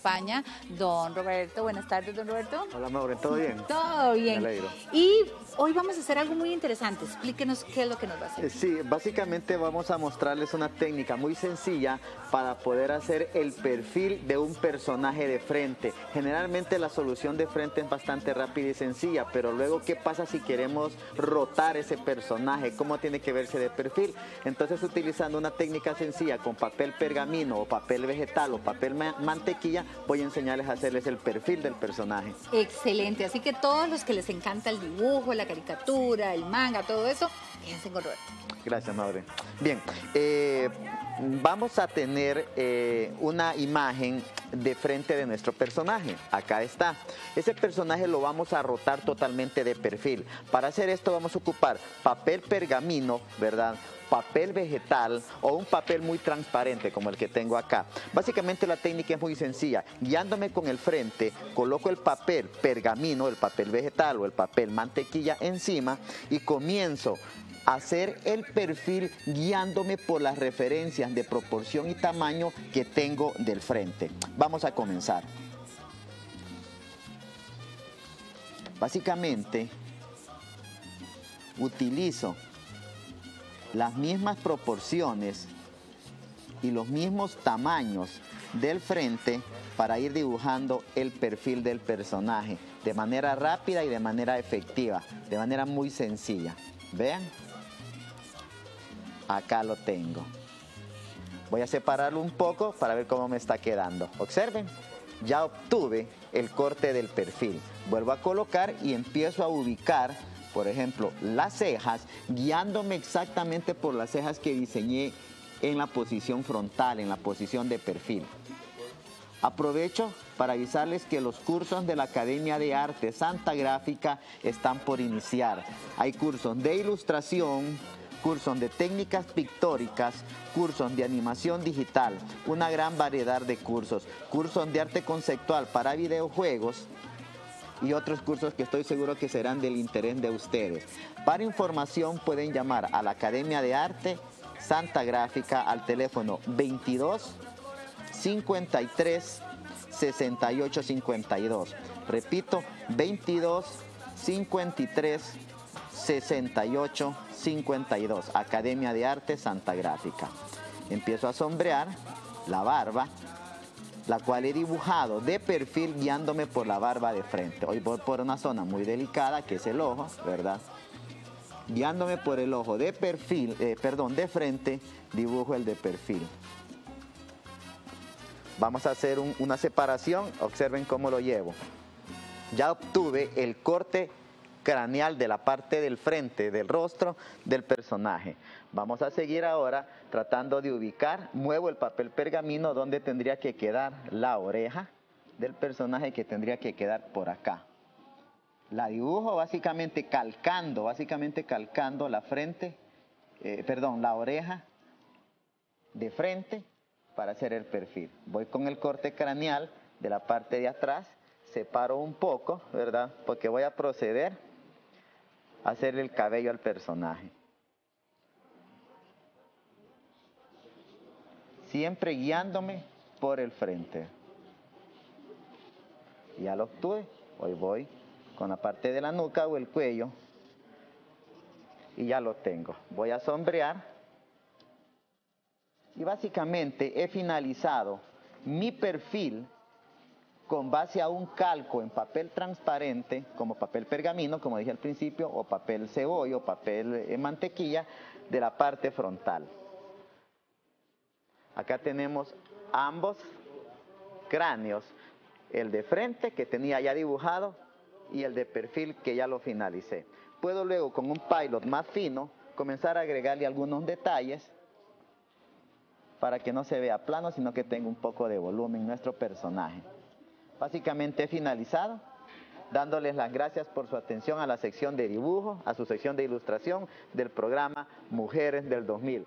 acompaña don Roberto. Buenas tardes, don Roberto. Hola, Maureen, ¿todo bien? Todo bien. Me alegro. Y hoy vamos a hacer algo muy interesante. Explíquenos qué es lo que nos va a hacer. Eh, Sí, básicamente vamos a mostrarles una técnica muy sencilla para poder hacer el perfil de un personaje de frente. Generalmente la solución de frente es bastante rápida y sencilla, pero luego ¿qué pasa si queremos rotar ese personaje? ¿Cómo tiene que verse de perfil? Entonces utilizando una técnica sencilla con papel pergamino o papel vegetal o papel ma- mantequilla, voy a enseñarles a hacerles el perfil del personaje. Excelente. Así que todos los que les encanta el dibujo, la caricatura, el manga, todo eso, Gracias, Madre. Bien, eh, vamos a tener eh, una imagen de frente de nuestro personaje. Acá está. Ese personaje lo vamos a rotar totalmente de perfil. Para hacer esto vamos a ocupar papel pergamino, ¿verdad? papel vegetal o un papel muy transparente como el que tengo acá. Básicamente la técnica es muy sencilla. Guiándome con el frente, coloco el papel pergamino, el papel vegetal o el papel mantequilla encima y comienzo hacer el perfil guiándome por las referencias de proporción y tamaño que tengo del frente. Vamos a comenzar. Básicamente utilizo las mismas proporciones y los mismos tamaños del frente para ir dibujando el perfil del personaje de manera rápida y de manera efectiva, de manera muy sencilla. Vean, acá lo tengo. Voy a separarlo un poco para ver cómo me está quedando. Observen, ya obtuve el corte del perfil. Vuelvo a colocar y empiezo a ubicar por ejemplo, las cejas, guiándome exactamente por las cejas que diseñé en la posición frontal, en la posición de perfil. Aprovecho para avisarles que los cursos de la Academia de Arte Santa Gráfica están por iniciar. Hay cursos de ilustración, cursos de técnicas pictóricas, cursos de animación digital, una gran variedad de cursos, cursos de arte conceptual para videojuegos, y otros cursos que estoy seguro que serán del interés de ustedes. Para información pueden llamar a la Academia de Arte Santa Gráfica al teléfono 22 53 68 52. Repito, 22 53 68 52. Academia de Arte Santa Gráfica. Empiezo a sombrear la barba la cual he dibujado de perfil guiándome por la barba de frente. Hoy voy por una zona muy delicada que es el ojo, ¿verdad? Guiándome por el ojo de perfil, eh, perdón, de frente, dibujo el de perfil. Vamos a hacer un, una separación, observen cómo lo llevo. Ya obtuve el corte craneal de la parte del frente del rostro del personaje. Vamos a seguir ahora tratando de ubicar, muevo el papel pergamino donde tendría que quedar la oreja del personaje que tendría que quedar por acá. La dibujo básicamente calcando, básicamente calcando la frente, eh, perdón, la oreja de frente para hacer el perfil. Voy con el corte craneal de la parte de atrás, separo un poco, ¿verdad? Porque voy a proceder hacerle el cabello al personaje. Siempre guiándome por el frente. Ya lo obtuve. Hoy voy con la parte de la nuca o el cuello. Y ya lo tengo. Voy a sombrear. Y básicamente he finalizado mi perfil con base a un calco en papel transparente, como papel pergamino, como dije al principio, o papel cebolla, o papel eh, mantequilla, de la parte frontal. Acá tenemos ambos cráneos, el de frente que tenía ya dibujado y el de perfil que ya lo finalicé. Puedo luego con un pilot más fino comenzar a agregarle algunos detalles para que no se vea plano, sino que tenga un poco de volumen nuestro personaje. Básicamente he finalizado, dándoles las gracias por su atención a la sección de dibujo, a su sección de ilustración del programa Mujeres del 2000.